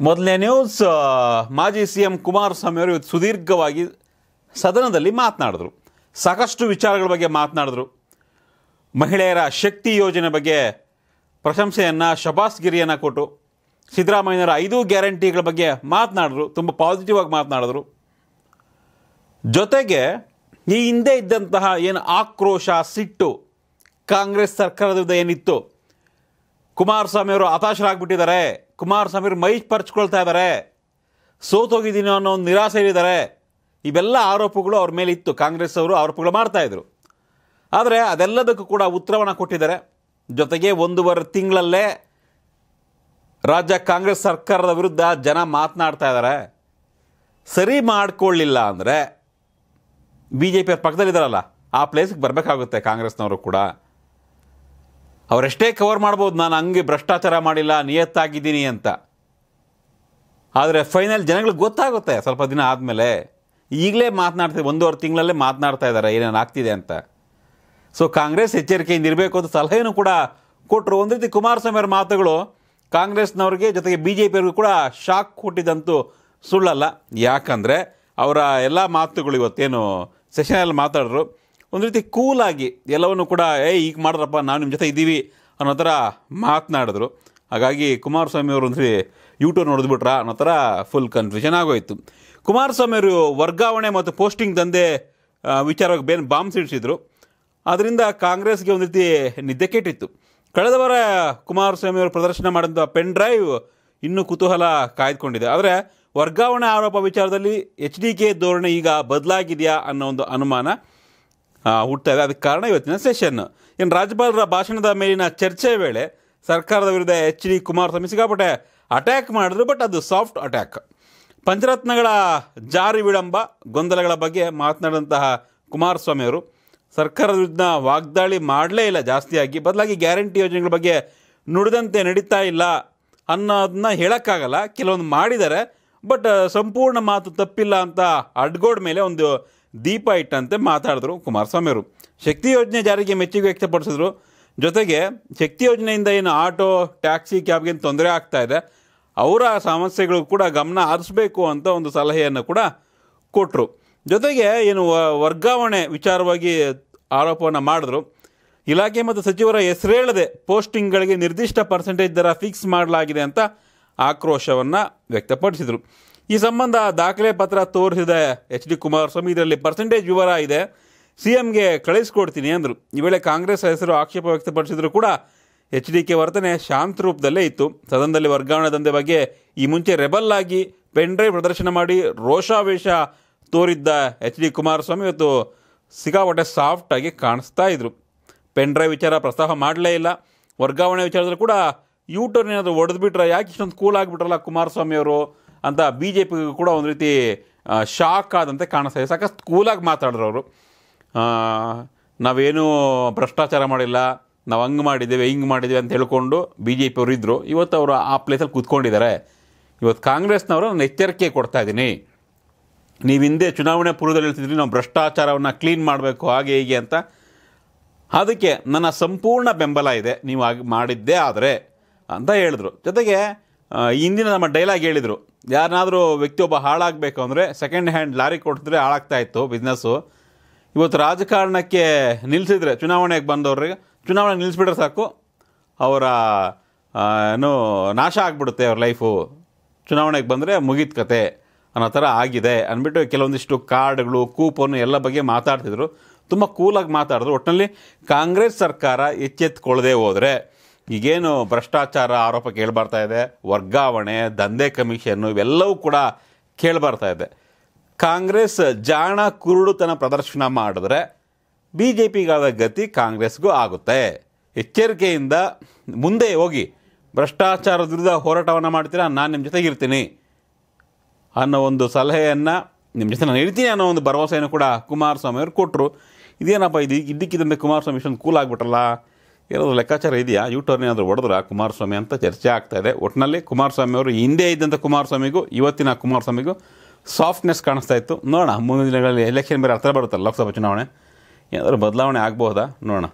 ಮೊದಲನೇ ನ್ಯೂಸ್ ಮಾಜಿ C M Kumaraswamy ಅವರು ಇವತ್ತು ಸುದೀರ್ಘವಾಗಿ ಸದನದಲ್ಲಿ ಮಾತನಾಡಿದ್ರು. ಸಾಕಷ್ಟು ವಿಚಾರಗಳ ಬಗ್ಗೆ ಮಾತನಾಡಿದ್ರು. ಮಹಿಳೆಯರ ಶಕ್ತಿ ಯೋಜನೆ ಬಗ್ಗೆ ಪ್ರಶಂಸೆಯನ್ನು, ಶಬಾಸ್ಗಿರಿಯನ್ನು ಕೊಟ್ಟು ಸಿದ್ದರಾಮಯ್ಯನವರ ಐದು ಗ್ಯಾರಂಟಿಗಳ ಬಗ್ಗೆ ಮಾತನಾಡಿದ್ರು. ತುಂಬ ಪಾಸಿಟಿವ್ ಆಗಿ ಮಾತನಾಡಿದ್ರು. ಜೊತೆಗೆ ಈ ಹಿಂದೆ ಇದ್ದಂತಹ ಏನು ಆಕ್ರೋಶ, ಸಿಟ್ಟು ಕಾಂಗ್ರೆಸ್ ಸರ್ಕಾರದ ಏನಿತ್ತು? ಕುಮಾರಸ್ವಾಮಿ ಅವರು ಹತಾಶರಾಗ್ಬಿಟ್ಟಿದ್ದಾರೆ. ಕುಮಾರಸ್ವಾಮಿ ಅವರು ಮೈ ಪರ್ಚ್ಕೊಳ್ತಾ ಇದ್ದಾರೆ. ಸೋತೋಗಿದ್ದೀನಿ ಅನ್ನೋ ಒಂದು ನಿರಾಸೆಯಲ್ಲಿದ್ದಾರೆ ಇವೆಲ್ಲ ಆರೋಪಗಳು ಅವ್ರ ಮೇಲೆ ಇತ್ತು. ಕಾಂಗ್ರೆಸ್ ಅವರು ಆರೋಪಗಳು ಮಾಡ್ತಾಯಿದ್ರು ಆದರೆ ಅದೆಲ್ಲದಕ್ಕೂ ಕೂಡ ಉತ್ತರವನ್ನು ಕೊಟ್ಟಿದ್ದಾರೆ. ಜೊತೆಗೆ ಒಂದೂವರೆ ತಿಂಗಳಲ್ಲೇ ರಾಜ್ಯ ಕಾಂಗ್ರೆಸ್ ಸರ್ಕಾರದ ವಿರುದ್ಧ ಜನ ಮಾತನಾಡ್ತಾ ಇದ್ದಾರೆ. ಸರಿ ಮಾಡಿಕೊಳ್ಳಿಲ್ಲ ಅಂದರೆ ಬಿ ಜೆ ಪಿಯವ್ರ ಪಕ್ಕದಲ್ಲಿದ್ದಾರಲ್ಲ, ಆ ಪ್ಲೇಸ್ಗೆ ಬರಬೇಕಾಗುತ್ತೆ ಕಾಂಗ್ರೆಸ್ನವರು ಕೂಡ. ಅವರೆಷ್ಟೇ ಕವರ್ ಮಾಡ್ಬೋದು. ನಾನು ಹಂಗೆ ಭ್ರಷ್ಟಾಚಾರ ಮಾಡಿಲ್ಲ, ನಿಯತ್ತಾಗಿದ್ದೀನಿ ಅಂತ. ಆದರೆ ಫೈನಲ್ ಜನಗಳಿಗೆ ಗೊತ್ತಾಗುತ್ತೆ. ಸ್ವಲ್ಪ ದಿನ ಆದಮೇಲೆ ಈಗಲೇ ಮಾತನಾಡ್ತಿದ್ದಾರೆ ಒಂದೂವರೆ ತಿಂಗಳಲ್ಲೇ ಮಾತನಾಡ್ತಾ ಇದ್ದಾರೆ, ಏನೇನು ಆಗ್ತಿದೆ ಅಂತ. ಸೊ ಕಾಂಗ್ರೆಸ್ ಎಚ್ಚರಿಕೆಯಿಂದ ಇರಬೇಕು ಅಂತ ಸಲಹೆಯೂ ಕೂಡ ಕೊಟ್ಟರು ಒಂದು ರೀತಿ ಕುಮಾರಸ್ವಾಮಿ ಅವರ ಮಾತುಗಳು, ಕಾಂಗ್ರೆಸ್ನವ್ರಿಗೆ ಜೊತೆಗೆ ಬಿ ಜೆ ಪಿಯವ್ರಿಗೂ ಕೂಡ ಶಾಕ್ ಕೊಟ್ಟಿದ್ದಂತೂ ಸುಳ್ಳಲ್ಲ. ಯಾಕಂದರೆ ಅವರ ಎಲ್ಲ ಮಾತುಗಳು ಇವತ್ತೇನು ಸೆಷನಲ್ಲಿ ಮಾತಾಡಿದ್ರು ಒಂದು ರೀತಿ ಕೂಲಾಗಿ ಎಲ್ಲವನ್ನು ಕೂಡ ಏ ಈಗ ಮಾಡ್ರಪ್ಪ, ನಾವು ನಿಮ್ಮ ಜೊತೆ ಇದ್ದೀವಿ ಅನ್ನೋ ಥರ ಮಾತನಾಡಿದ್ರು. ಹಾಗಾಗಿ ಕುಮಾರಸ್ವಾಮಿ ಅವರು ಒಂದು ಯೂಟ್ಯೂಬ್ ನೋಡಿದ್ಬಿಟ್ರಾ ಅನ್ನೋ ಥರ ಫುಲ್ ಕನ್ಫ್ಯೂಷನ್ ಆಗೋಯಿತು. ಕುಮಾರಸ್ವಾಮಿ ಅವರು ವರ್ಗಾವಣೆ ಮತ್ತು ಪೋಸ್ಟಿಂಗ್ ದಂಧೆ ವಿಚಾರವಾಗಿ ಬೇನ್ ಬಾಂಬ್ ಸಿಡಿಸಿದ್ರು. ಅದರಿಂದ ಕಾಂಗ್ರೆಸ್ಗೆ ಒಂದು ರೀತಿ ನಿದ್ದೆ ಕೆಟ್ಟಿತ್ತು. ಕಳೆದ ವಾರ ಕುಮಾರಸ್ವಾಮಿ ಅವರು ಪ್ರದರ್ಶನ ಮಾಡಿದಂಥ ಪೆನ್ ಡ್ರೈವ್ ಇನ್ನೂ ಕುತೂಹಲ ಕಾಯ್ದುಕೊಂಡಿದೆ. ಆದರೆ ವರ್ಗಾವಣೆ ಆರೋಪ ವಿಚಾರದಲ್ಲಿ ಎಚ್ ಡಿ ಕೆ ಧೋರಣೆ ಈಗ ಬದಲಾಗಿದೆಯಾ ಅನ್ನೋ ಒಂದು ಅನುಮಾನ ಇದೆ ಅದಕ್ಕೆ ಕಾರಣ ಇವತ್ತಿನ ಸೆಷನ್ ಇನ್ನು ರಾಜ್ಯಪಾಲರ ಭಾಷಣದ ಮೇಲಿನ ಚರ್ಚೆ ವೇಳೆ ಸರ್ಕಾರದ ವಿರುದ್ಧ ಎಚ್ ಡಿ ಕುಮಾರಸ್ವಾಮಿ ಸಿಕ್ಕಾಪಟ್ಟೆ ಅಟ್ಯಾಕ್ ಮಾಡಿದ್ರು ಬಟ್ ಅದು ಸಾಫ್ಟ್ ಅಟ್ಯಾಕ್ ಪಂಚರತ್ನಗಳ ಜಾರಿ ವಿಳಂಬ, ಗೊಂದಲಗಳ ಬಗ್ಗೆ ಮಾತನಾಡಿದಂತಹ ಕುಮಾರಸ್ವಾಮಿ ಅವರು, ಸರ್ಕಾರದ ವಿರುದ್ಧ ವಾಗ್ದಾಳಿ ಮಾಡಲೇ ಇಲ್ಲ, ಜಾಸ್ತಿಯಾಗಿ. ಬದಲಾಗಿ ಗ್ಯಾರಂಟಿ ಯೋಜನೆಗಳ ಬಗ್ಗೆ ನುಡಿದಂತೆ ನಡೀತಾ ಇಲ್ಲ ಅನ್ನೋದನ್ನ ಹೇಳೋಕ್ಕಾಗಲ್ಲ. ಕೆಲವೊಂದು ಮಾಡಿದ್ದಾರೆ ಬಟ್ ಸಂಪೂರ್ಣ ಮಾತು ತಪ್ಪಿಲ್ಲ ಅಂತ ಅಡ್ಗೋಡ್ ಮೇಲೆ ಒಂದು ದೀಪ ಇಟ್ಟಂತೆ ಮಾತಾಡಿದ್ರು ಕುಮಾರಸ್ವಾಮಿ ಅವರು ಶಕ್ತಿ ಯೋಜನೆ ಜಾರಿಗೆ ಮೆಚ್ಚುಗೆ ವ್ಯಕ್ತಪಡಿಸಿದ್ರು. ಜೊತೆಗೆ ಶಕ್ತಿ ಯೋಜನೆಯಿಂದ ಏನು ಆಟೋ, ಟ್ಯಾಕ್ಸಿ ಕ್ಯಾಬ್ಗೆ ತೊಂದರೆ ಆಗ್ತಾ ಇದೆ, ಅವರ ಸಮಸ್ಯೆಗಳು ಕೂಡ ಗಮನ ಹರಿಸ್ಬೇಕು ಅಂತ ಒಂದು ಸಲಹೆಯನ್ನು ಕೂಡ ಕೊಟ್ಟರು ಜೊತೆಗೆ ಏನು ವರ್ಗಾವಣೆ ವಿಚಾರವಾಗಿ ಆರೋಪವನ್ನು ಮಾಡಿದ್ರು. ಇಲಾಖೆ ಮತ್ತು ಸಚಿವರ ಹೆಸರೇಳದೆ ಪೋಸ್ಟಿಂಗ್ಗಳಿಗೆ ನಿರ್ದಿಷ್ಟ ಪರ್ಸೆಂಟೇಜ್ ದರ ಫಿಕ್ಸ್ ಮಾಡಲಾಗಿದೆ ಅಂತ ಆಕ್ರೋಶವನ್ನು ವ್ಯಕ್ತಪಡಿಸಿದರು. ಈ ಸಂಬಂಧ ದಾಖಲೆ ಪತ್ರ ತೋರಿಸಿದೆ. ಎಚ್ ಡಿ ಕುಮಾರಸ್ವಾಮಿ, ಇದರಲ್ಲಿ ಪರ್ಸೆಂಟೇಜ್ ವಿವರ ಇದೆ. ಸಿ ಎಂಗೆ ಕಳಿಸ್ಕೊಡ್ತೀನಿ ಅಂದರು. ಈ ವೇಳೆ ಕಾಂಗ್ರೆಸ್ ಹೆಸರು ಆಕ್ಷೇಪ ವ್ಯಕ್ತಪಡಿಸಿದ್ರು ಕೂಡ ಎಚ್ ಡಿ ಕೆ ವರ್ತನೆ ಶಾಂತ ರೂಪದಲ್ಲೇ ಇತ್ತು. ಸದನದಲ್ಲಿ ವರ್ಗಾವಣೆ ದಂಧೆ ಬಗ್ಗೆ ಈ ಮುಂಚೆ ರೆಬಲ್ ಆಗಿ ಪೆನ್ ಡ್ರೈವ್ ಪ್ರದರ್ಶನ ಮಾಡಿ ರೋಷಾವೇಶ ತೋರಿದ್ದ ಎಚ್ ಡಿ ಕುಮಾರಸ್ವಾಮಿ ಇವತ್ತು ಸಿಕ್ಕಾಪಟ್ಟೆ ಸಾಫ್ಟ್ ಆಗಿ ಕಾಣಿಸ್ತಾ ಇದ್ರು. ಪೆನ್ ಡ್ರೈವ್ ವಿಚಾರ ಪ್ರಸ್ತಾಪ ಮಾಡಲೇ ಇಲ್ಲ. ವರ್ಗಾವಣೆ ವಿಚಾರದಲ್ಲಿ ಕೂಡ ಯೂಟರ್ನ್ ಏನಾದರೂ ಹೊಡೆದ್ಬಿಟ್ರೆ ಯಾಕೆ ಇಷ್ಟೊಂದು ಕೂಲ್ ಆಗಿಬಿಟ್ರಲ್ಲ ಕುಮಾರಸ್ವಾಮಿ ಅವರು? ಅಂತ ಬಿ ಜೆ ಪಿಗೂ ಕೂಡ ಒಂದು ರೀತಿ ಶಾಕ್ ಆದಂತೆ ಕಾಣಿಸ್ತಾ ಇದೆ. ಸಾಕಷ್ಟು ಕೂಲಾಗಿ ಮಾತಾಡಿದ್ರು ಅವರು. ನಾವೇನೂ ಭ್ರಷ್ಟಾಚಾರ ಮಾಡಿಲ್ಲ, ನಾವು ಹಂಗೆ ಮಾಡಿದ್ದೇವೆ, ಹಿಂಗೆ ಮಾಡಿದ್ದೇವೆ ಅಂತ ಹೇಳ್ಕೊಂಡು ಬಿ ಜೆ ಪಿಯವರು ಇದ್ದರು ಇವತ್ತು ಅವರು ಆ ಪ್ಲೇಸಲ್ಲಿ ಕೂತ್ಕೊಂಡಿದ್ದಾರೆ. ಇವತ್ತು ಕಾಂಗ್ರೆಸ್ನವರು ನಾನು ಎಚ್ಚರಿಕೆ ಕೊಡ್ತಾ ಇದ್ದೀನಿ ನೀವು ಹಿಂದೆ ಚುನಾವಣೆ ಪೂರ್ವದಲ್ಲಿ ಹೇಳ್ತಿದ್ರಿ, ನಾವು ಭ್ರಷ್ಟಾಚಾರವನ್ನು ಕ್ಲೀನ್ ಮಾಡಬೇಕು, ಹಾಗೆ, ಹೀಗೆ ಅಂತ. ಅದಕ್ಕೆ ನನ್ನ ಸಂಪೂರ್ಣ ಬೆಂಬಲ ಇದೆ. ನೀವು ಆಗಿ ಮಾಡಿದ್ದೇ ಆದರೆ ಅಂತ ಹೇಳಿದ್ರು. ಜೊತೆಗೆ ಆ, ಇಂದಿನ ನಮ್ಮ ಡೈಲಾಗ್ ಹೇಳಿದರು. ಯಾರನ್ನಾದರೂ ವ್ಯಕ್ತಿಯೊಬ್ಬ ಹಾಳಾಗಬೇಕು ಅಂದರೆ ಸೆಕೆಂಡ್ ಹ್ಯಾಂಡ್ ಲಾರಿ ಕೊಟ್ಟಿದ್ರೆ ಹಾಳಾಗ್ತಾ ಇತ್ತು ಬಿಸ್ನೆಸ್ಸು ಇವತ್ತು ರಾಜಕಾರಣಕ್ಕೆ ನಿಲ್ಲಿಸಿದ್ರೆ ಚುನಾವಣೆಗೆ ಬಂದವ್ರಿಗೆ ಚುನಾವಣೆ ನಿಲ್ಲಿಸ್ಬಿಟ್ರೆ ಸಾಕು. ಅವರ ಏನು ನಾಶ ಆಗಿಬಿಡುತ್ತೆ ಅವ್ರ ಲೈಫು ಚುನಾವಣೆಗೆ ಬಂದರೆ ಮುಗಿದ ಕತೆ ಅನ್ನೋ ಥರ ಆಗಿದೆ ಅಂದ್ಬಿಟ್ಟು ಕೆಲವೊಂದಿಷ್ಟು ಕಾರ್ಡ್ಗಳು ಕೂಪನ್ನು ಎಲ್ಲ ಬಗ್ಗೆ ಮಾತಾಡ್ತಿದ್ರು. ತುಂಬ ಕೂಲಾಗಿ ಮಾತಾಡಿದ್ರು. ಒಟ್ಟಿನಲ್ಲಿ ಕಾಂಗ್ರೆಸ್ ಸರ್ಕಾರ ಎಚ್ಚೆತ್ಕೊಳ್ಳದೆ ಹೋದರೆ ಈಗೇನು ಭ್ರಷ್ಟಾಚಾರ ಆರೋಪ ಕೇಳಿಬರ್ತಾ ಇದೆ, ವರ್ಗಾವಣೆ, ದಂಧೆ ಕಮಿಷನ್ನು ಇವೆಲ್ಲವೂ ಕೂಡ ಕೇಳಿಬರ್ತಾ ಇದೆ. ಕಾಂಗ್ರೆಸ್ ಜಾಣ ಕುರುಡುತನ ಪ್ರದರ್ಶನ ಮಾಡಿದ್ರೆ ಬಿ ಜೆ ಪಿಗಾದ ಗತಿ ಕಾಂಗ್ರೆಸ್ಗೂ ಆಗುತ್ತೆ. ಎಚ್ಚರಿಕೆಯಿಂದ ಮುಂದೆ ಹೋಗಿ, ಭ್ರಷ್ಟಾಚಾರದ ವಿರುದ್ಧ ಹೋರಾಟವನ್ನು ಮಾಡ್ತೀರಾ? ನಾನು ನಿಮ್ಮ ಜೊತೆಗಿರ್ತೀನಿ ಅನ್ನೋ ಒಂದು ಸಲಹೆಯನ್ನು ನಿಮ್ಮ ಜೊತೆ ನಾನು ಇರ್ತೀನಿ ಅನ್ನೋ ಒಂದು ಭರವಸೆಯನ್ನು ಕೂಡ ಕುಮಾರಸ್ವಾಮಿ ಅವರು ಕೊಟ್ಟರು ಇದೇನಪ್ಪ, ಇದು ಇದ್ದಕ್ಕಿದ್ದಂತೆ ಕುಮಾರಸ್ವಾಮಿ ಇಷ್ಟೊಂದು ಕೂಲ್ ಆಗಿಬಿಟ್ರಲ್ಲ? ಏನಾದರೂ ಲೆಕ್ಕಾಚಾರ ಇದೆಯಾ? ಯೂ ಟರ್ನ್ ಏನಾದರೂ ಹೊಡೆದ್ರ ಕುಮಾರಸ್ವಾಮಿ ಅಂತ ಚರ್ಚೆ ಆಗ್ತಾ ಇದೆ. ಒಟ್ಟಿನಲ್ಲಿ ಕುಮಾರಸ್ವಾಮಿ ಅವರು ಹಿಂದೆ ಇದ್ದಂಥ ಕುಮಾರಸ್ವಾಮಿಗೂ, ಇವತ್ತಿನ ಕುಮಾರಸ್ವಾಮಿಗೂ ಸಾಫ್ಟ್ನೆಸ್ ಕಾಣಿಸ್ತಾ ಇತ್ತು. ನೋಡೋಣ ಮುಂದಿನ ದಿನಗಳಲ್ಲಿ ಎಲೆಕ್ಷನ್ ಬೇರೆ ಹತ್ರ ಬರುತ್ತಲ್ಲ, ಲೋಕಸಭಾ ಚುನಾವಣೆ. ಏನಾದರೂ ಬದಲಾವಣೆ ಆಗಬಹುದಾ? ನೋಡೋಣ.